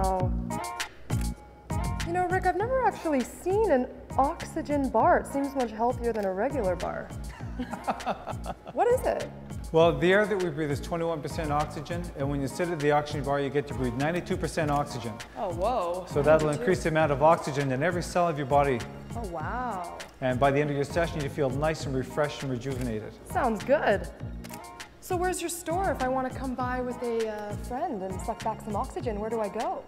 Wow. You know, Rick, I've never actually seen an oxygen bar. It seems much healthier than a regular bar. what is it? Well, the air that we breathe is 21% oxygen, and when you sit at the oxygen bar, you get to breathe 92% oxygen. Oh, whoa. So that'll increase the amount of oxygen in every cell of your body. Oh, wow. And by the end of your session, you feel nice and refreshed and rejuvenated. Sounds good. So where's your store if I want to come by with a uh, friend and suck back some oxygen? Where do I go?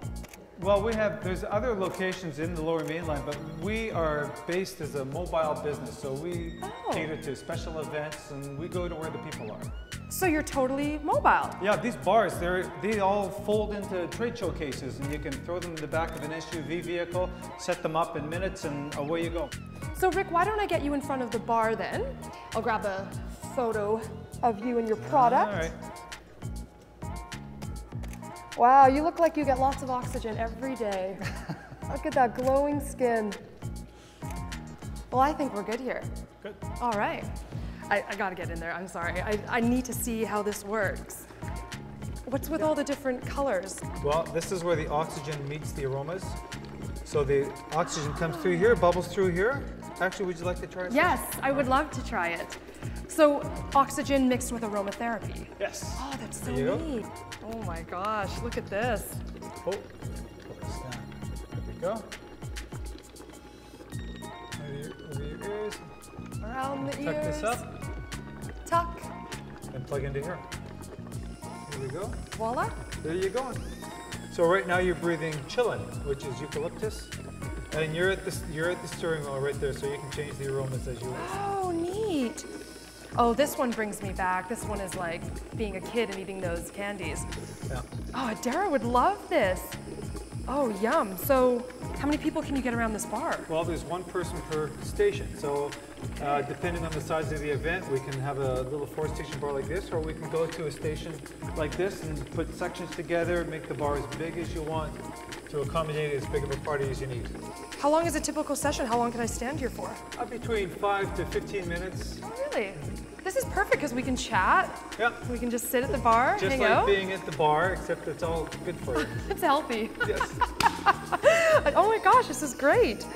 Well, we have, there's other locations in the lower mainland, but we are based as a mobile business. So we Oh. cater to special events and we go to where the people are. So you're totally mobile. Yeah, these bars, they're, they all fold into trade showcases and you can throw them in the back of an SUV vehicle, set them up in minutes and away you go. So Rick, why don't I get you in front of the bar then? I'll grab a photo of you and your product. All right. Wow, you look like you get lots of oxygen every day. look at that glowing skin. Well, I think we're good here. Good. All right. I, I gotta get in there, I'm sorry. I, I need to see how this works. What's with all the different colors? Well, this is where the oxygen meets the aromas. So the oxygen comes through here, bubbles through here. Actually, would you like to try it? Yes, I would love to try it. So, oxygen mixed with aromatherapy. Yes. Oh, that's so There you go. neat. Oh my gosh, look at this. Oh. There we go. Over your, over your ears. Around the Tuck ears. this up Tuck. and plug into here. Here we go. Voila. There you go. So right now you're breathing chillin, which is eucalyptus, and you're at the you're at the steering wheel right there, so you can change the aromas as you wish. Oh, neat. Oh, this one brings me back. This one is like being a kid and eating those candies. Yeah. Oh, Dara would love this. Oh, yum. So, how many people can you get around this bar? Well, there's one person per station, so uh, depending on the size of the event, we can have a little four-station bar like this, or we can go to a station like this and put sections together, make the bar as big as you want to accommodate as big of a party as you need. How long is a typical session? How long can I stand here for? Uh, between five to 15 minutes. Oh, really? This is perfect because we can chat. Yeah. We can just sit at the bar, Just hang like out. being at the bar, except it's all good for you. It's healthy. yes. oh my gosh, this is great.